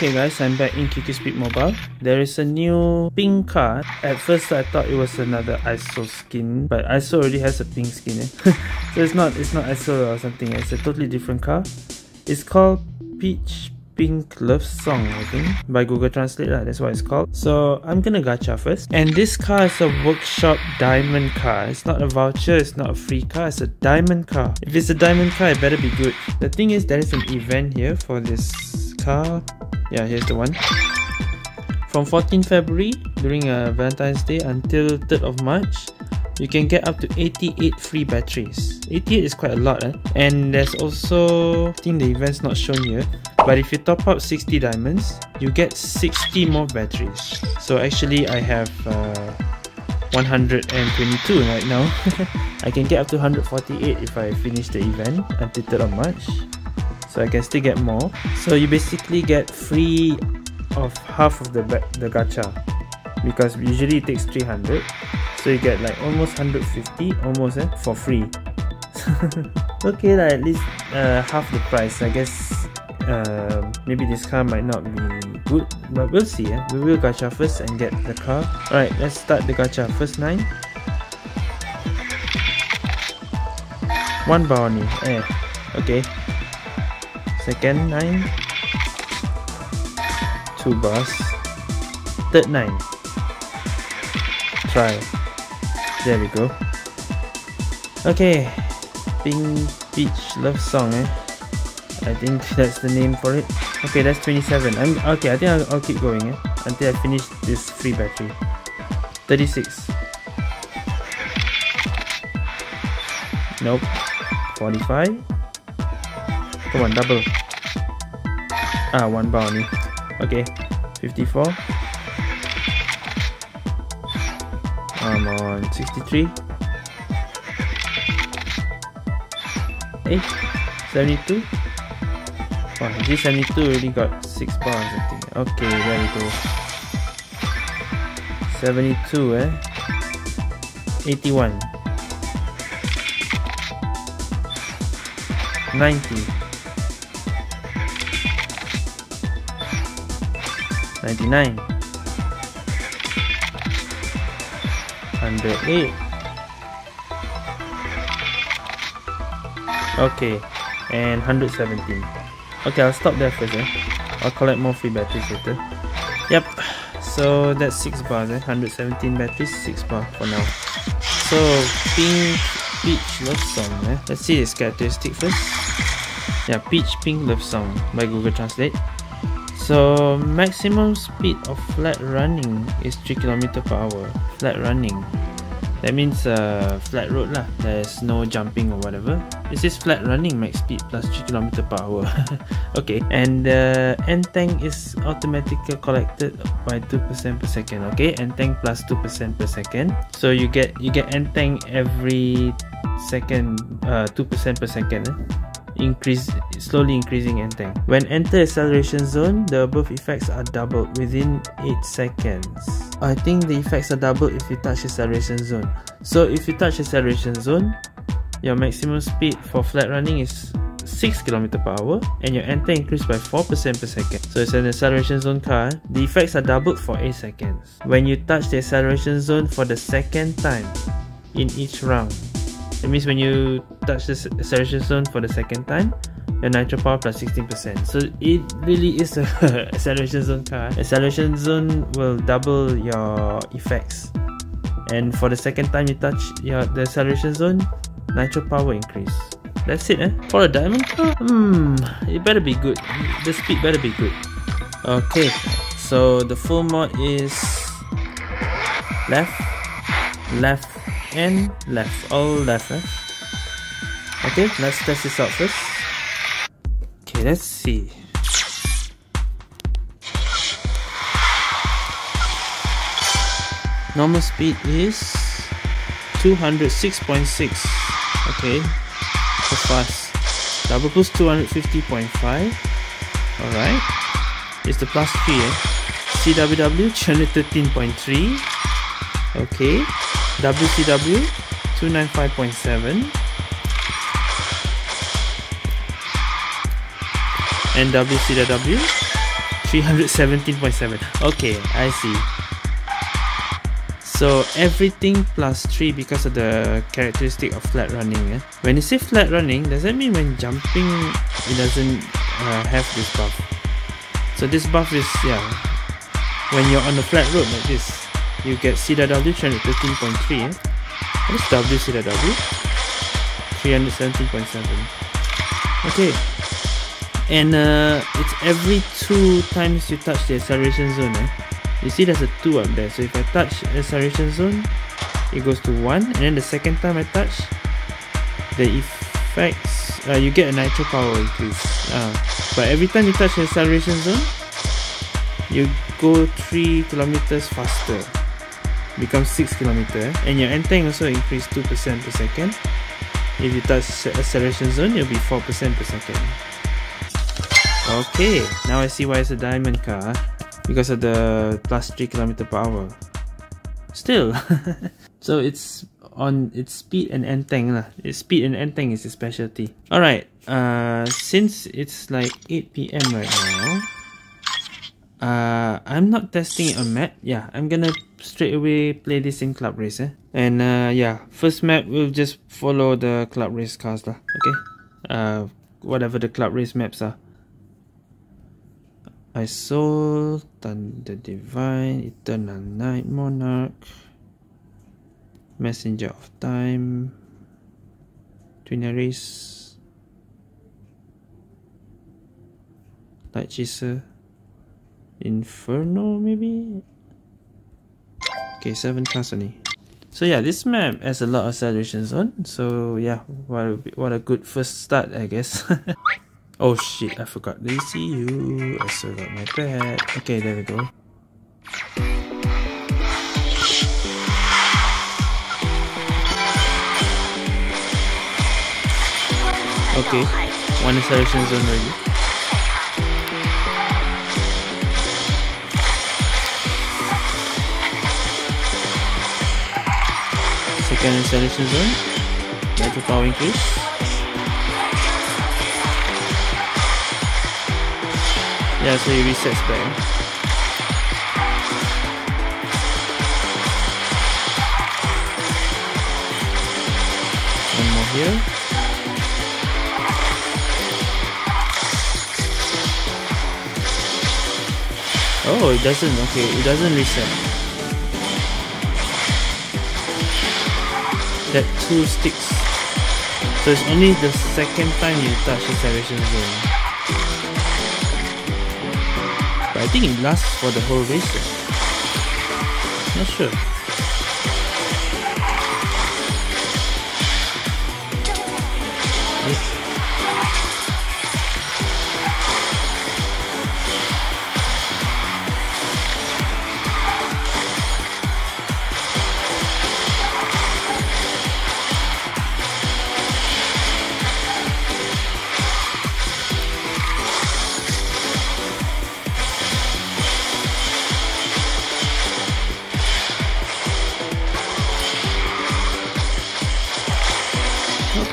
Okay guys, I'm back in QQ Speed Mobile. There is a new pink car. At first I thought it was another ISO skin, but ISO already has a pink skin. Eh? so it's not it's not ISO or something, it's a totally different car. It's called Peach Pink Love Song, I think, by Google Translate. Lah, that's what it's called. So I'm gonna gacha first. And this car is a workshop diamond car. It's not a voucher, it's not a free car, it's a diamond car. If it's a diamond car, it better be good. The thing is, there is an event here for this car yeah here's the one. From 14 February during uh, Valentine's Day until 3rd of March you can get up to 88 free batteries. 88 is quite a lot eh? and there's also I think the event's not shown here but if you top up 60 diamonds you get 60 more batteries. So actually I have uh, 122 right now. I can get up to 148 if I finish the event until 3rd of March so I can still get more. So you basically get free of half of the the gacha. Because usually it takes 300 so you get like almost 150 almost eh, for free. Okay like at least uh, half the price. I guess uh, maybe this car might not be good but we'll see eh? we will gacha first and get the car. Alright let's start the gacha. First 9 one bounty eh. Okay second 9 two bars third 9 try. There we go. Okay. Pink peach love song eh? I think that's the name for it. Okay that's 27 I'm okay I think I'll, I'll keep going eh? Until I finish this free battery. 36 nope. 45 Come on, double. Ah, one bounty. Okay, 54. Come on, 63. 8, 72. Wow, G72 already got 6 bars, I think. Okay, there we go. 72, eh? 81. 90. 99 108 okay and 117 okay I'll stop there first eh? I'll collect more free batteries later. Yep so that's 6 bars eh? 117 batteries 6 bar for now. So pink peach love song eh? let's see its characteristic first. Yeah peach pink love song by google translate so maximum speed of flat running is 3 km per hour. Flat running. That means uh, flat road lah. There's no jumping or whatever. This is flat running max speed plus 3 km per hour. okay. And the uh, end tank is automatically collected by 2% per second. Okay. End tank plus 2% per second. So you get you get end tank every second. Uh, 2% per second. Eh? Increase slowly increasing end tank. When enter acceleration zone, the above effects are doubled within 8 seconds. I think the effects are doubled if you touch acceleration zone. So if you touch acceleration zone, your maximum speed for flat running is 6 km per hour and your tank increased by 4% per second. So it's an acceleration zone car. The effects are doubled for 8 seconds. When you touch the acceleration zone for the second time in each round, that means when you touch the acceleration zone for the second time, your nitro power plus 16%. So it really is a acceleration zone car. Acceleration zone will double your effects. And for the second time you touch your the acceleration zone, nitro power increase. That's it, eh? For a diamond car, hmm, it better be good. The speed better be good. Okay, so the full mod is left, left, and left. All left eh? okay let's test this out first. Okay let's see. Normal speed is 206.6 okay so fast. Double boost 250.5 alright. It's the plus 3 eh? CWW 213.3 okay WCW 295.7 and WCW 317.7. Okay, I see. So everything plus 3 because of the characteristic of flat running. Eh? When you say flat running, does that mean when jumping it doesn't uh, have this buff? So this buff is, yeah, when you're on a flat road like this, you get CW 313.3. Eh? What is W CW? 317.7. Okay. And uh, it's every two times you touch the acceleration zone. Eh? you see there's a 2 up there so if I touch acceleration zone it goes to 1 and then the second time I touch the effects uh, you get a nitro power increase uh, but every time you touch the acceleration zone you go 3 kilometers faster becomes 6 kilometer and your end tank also increase 2% per second if you touch acceleration zone you'll be 4% per second okay now I see why it's a diamond car because of the plus 3 km per hour. Still, so it's on its speed and end tank lah. Its speed and end tank is its specialty. Alright, uh, since it's like 8 p.m. right now, uh, I'm not testing it on map. Yeah, I'm gonna straight away play this in club race. Eh? And uh, yeah, first map we'll just follow the club race cars lah. Okay, uh, whatever the club race maps are. I sold Thunder Divine, Eternal Night Monarch, Messenger of Time, Twinaries, Light Chaser, Inferno maybe? Okay, 7 class. So yeah, this map has a lot of acceleration zone. So yeah, what a, what a good first start I guess. Oh shit, I forgot they see you. I still got my pet. Okay, there we go. Okay, one acceleration zone ready. Second acceleration zone. Nitro power increase. Yeah, so he resets back. One more here. Oh, it doesn't. Okay, it doesn't reset. That two sticks. So it's only the second time you touch the acceleration zone. But I think it lasts for the whole race. Eh? Not sure.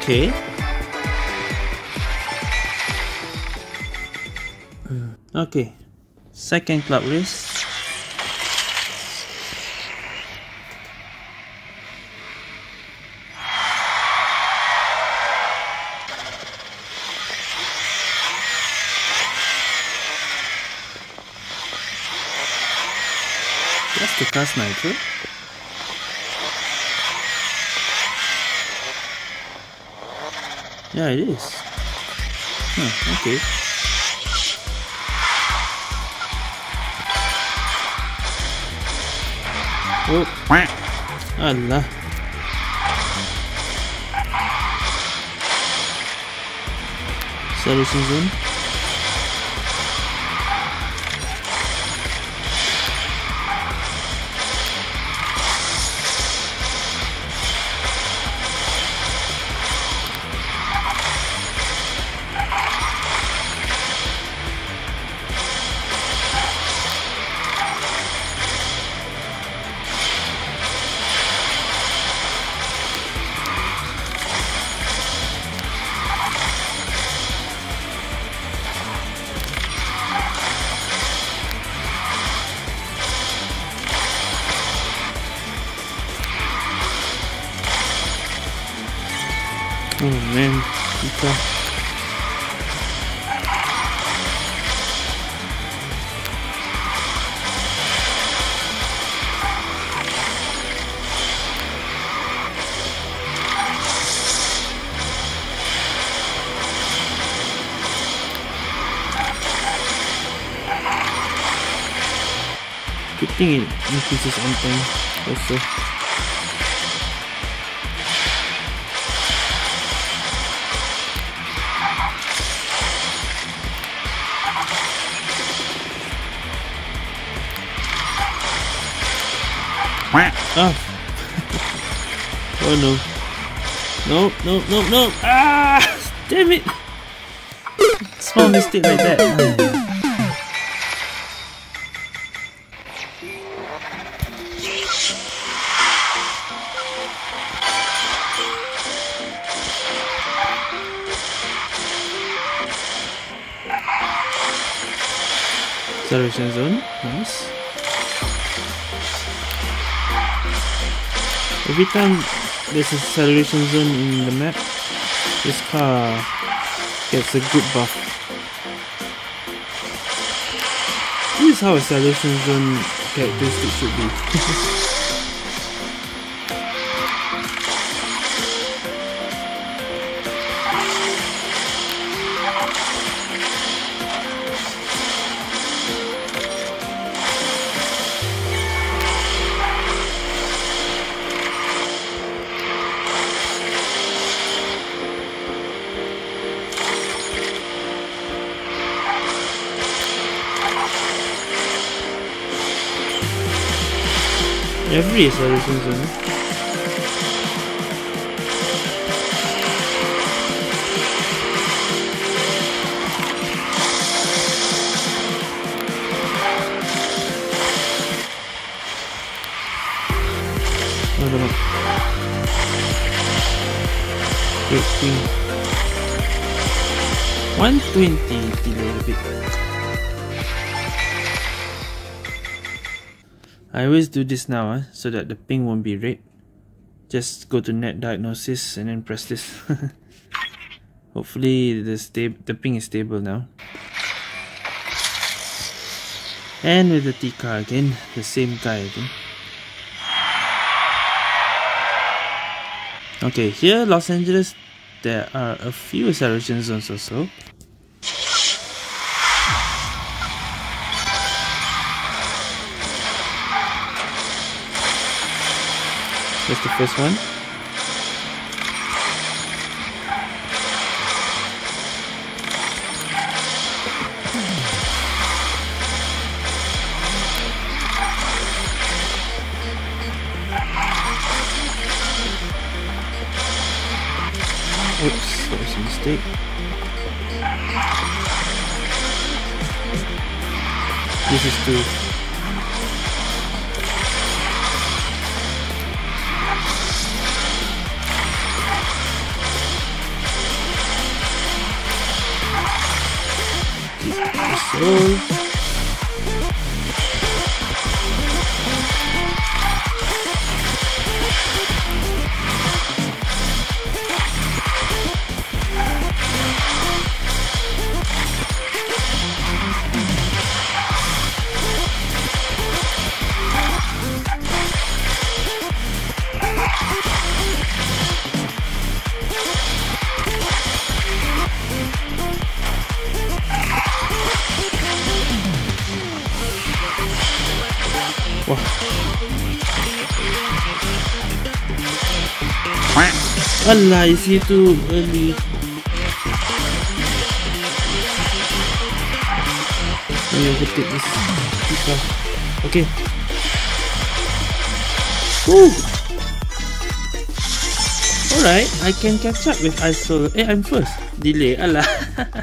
Okay. Hmm. Okay. Second club race. That's the class nitro. Yeah, it is. Huh, okay. Oh, Allah. Solution zone. Good thing it increases on time also. Oh. oh no. No, no, no, no. Ah! Damn it. Small mistake like that. Acceleration zone, nice. Every time there's a acceleration zone in the map, this car gets a good buff. This is how a acceleration zone characteristics should be. Every solution zone. Alamak. Fifteen. One twenty delay a bit. I always do this now eh, so that the ping won't be red. Just go to net diagnosis and then press this. Hopefully the, the ping is stable now. And with the T car again, the same guy again. Okay, here Los Angeles, there are a few acceleration zones also. That's the first one. Oops, that was a mistake. This is two. Soul. Allah, is he too? Let me overtake this. Okay. Woo! Alright, I can catch up with ISOL. Eh, I'm first. Delay. Allah.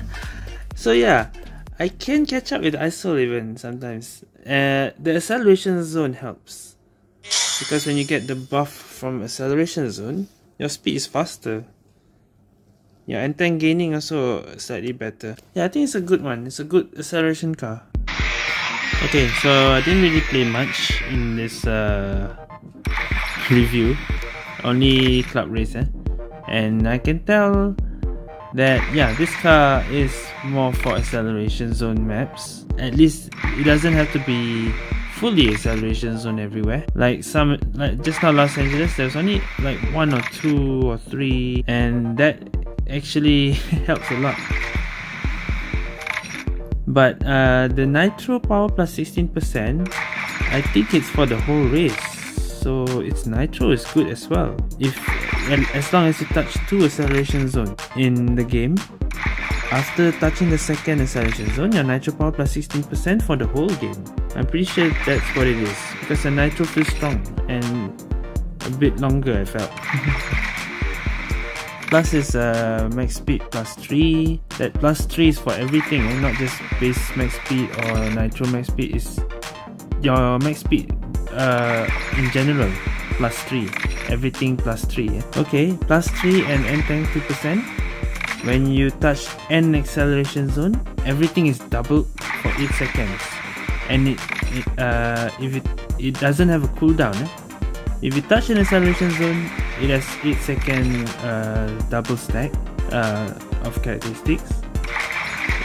so yeah, I can catch up with ISOL even sometimes. Uh, the acceleration zone helps. Because when you get the buff from acceleration zone, your speed is faster. Yeah, and then gaining also slightly better. Yeah, I think it's a good one. It's a good acceleration car. Okay, so I didn't really play much in this uh, review. Only club race, eh? and I can tell that yeah this car is more for acceleration zone maps at least it doesn't have to be fully acceleration zone everywhere like some like just now los angeles there's only like one or two or three and that actually helps a lot but uh, the nitro power plus 16% i think it's for the whole race so its nitro is good as well if and as long as you touch two acceleration zones in the game. After touching the second acceleration zone, your nitro power plus 16% for the whole game. I'm pretty sure that's what it is because the nitro feels strong and a bit longer I felt. plus is uh, max speed plus 3. That plus 3 is for everything and not just base max speed or nitro max speed. Is your max speed uh, in general plus 3 everything plus 3 okay plus 3 and n tank 2% when you touch n acceleration zone everything is doubled for 8 seconds and it, it uh, if it it doesn't have a cooldown eh? if you touch an acceleration zone it has 8 second uh, double stack uh, of characteristics.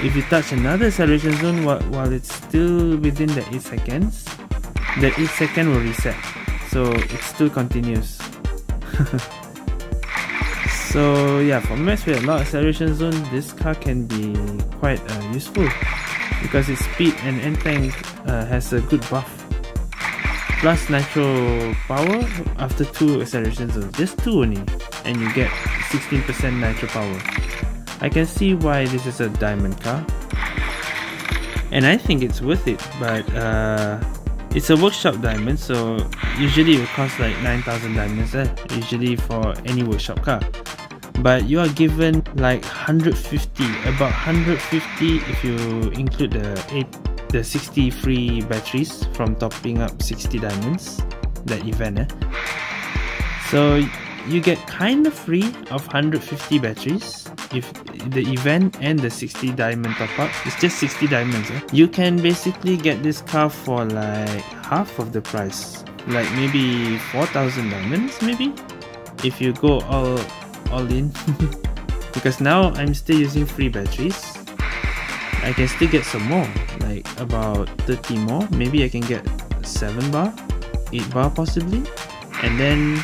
If you touch another acceleration zone while, while it's still within the 8 seconds the 8 second will reset. So it still continues. So yeah for maps with a lot of acceleration zone. This car can be quite uh, useful because its speed and end tank uh, has a good buff plus nitro power after two acceleration zones just two only and you get 16% nitro power I can see why this is a diamond car and I think it's worth it but uh, it's a workshop diamond, so usually it will cost like 9000 diamonds eh? usually for any workshop car. But you are given like 150, about 150 if you include the 8, the 60 free batteries from topping up 60 diamonds, that event. Eh? So you get kind of free of 150 batteries if the event and the 60 diamond top up it's just 60 diamonds eh? you can basically get this car for like half of the price like maybe 4000 diamonds maybe if you go all all in. Because now i'm still using free batteries. I can still get some more like about 30 more. Maybe i can get 7 bar 8 bar possibly. And then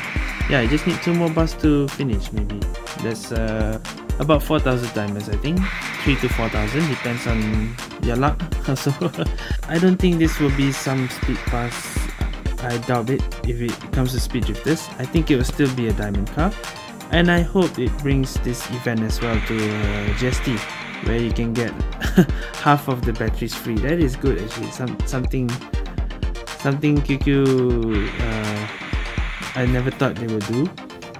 yeah I just need two more bars to finish maybe. That's uh, about 4000 diamonds I think. 3 to 4000 depends on your luck. So I don't think this will be some speed pass. I doubt it if it comes to speed drifters I think it will still be a diamond car and I hope it brings this event as well to uh, where you can get half of the batteries free that is good actually some something something QQ uh, I never thought they would do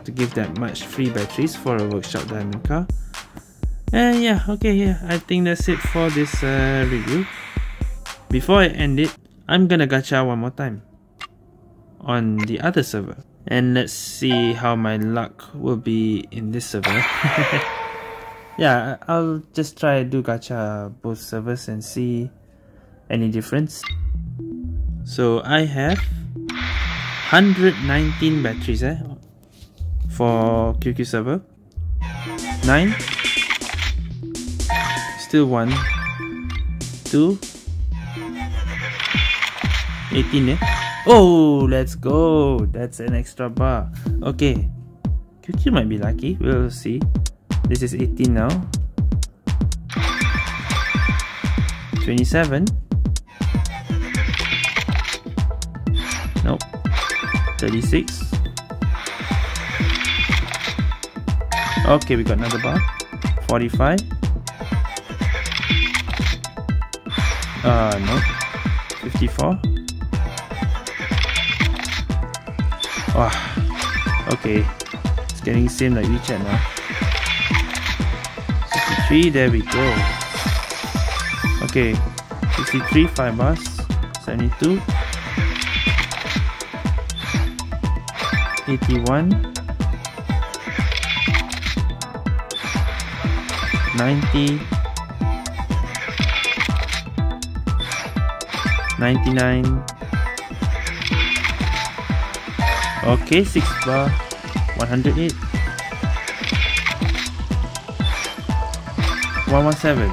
to give that much free batteries for a workshop diamond car. And yeah, okay, yeah, I think that's it for this uh, review. Before I end it, I'm gonna gacha one more time on the other server. And let's see how my luck will be in this server. yeah, I'll just try do gacha both servers and see any difference. So I have 119 batteries eh, for QQ server. 9. Still 1. 2. 18 eh. Oh, let's go. That's an extra bar. Okay. QQ might be lucky. We'll see. This is 18 now. 27. Nope. 36 okay we got another bar 45 uh no 54 oh okay. It's getting same like WeChat now. 63 there we go. Okay 63 5 bars. 72 81 90 99 Okay, 6 bar, 108. 117.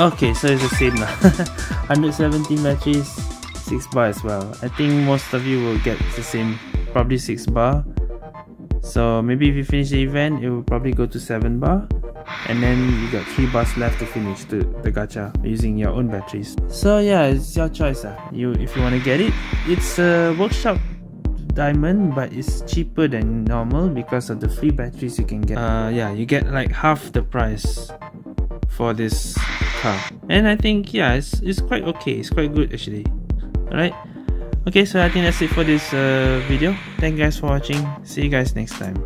Okay, so it's the same now. 170 matches, 6 bar as well. I think most of you will get the same, probably 6 bar. So maybe if you finish the event, it will probably go to 7 bar. And then you got 3 bars left to finish the, the gacha using your own batteries. So yeah, it's your choice. Uh. You If you want to get it, it's a workshop diamond but it's cheaper than normal because of the free batteries you can get. Uh, yeah, you get like half the price for this car. And I think yeah, it's, it's quite okay. It's quite good actually. Alright. Okay, so I think that's it for this uh, video. Thank you guys for watching. See you guys next time.